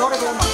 no, no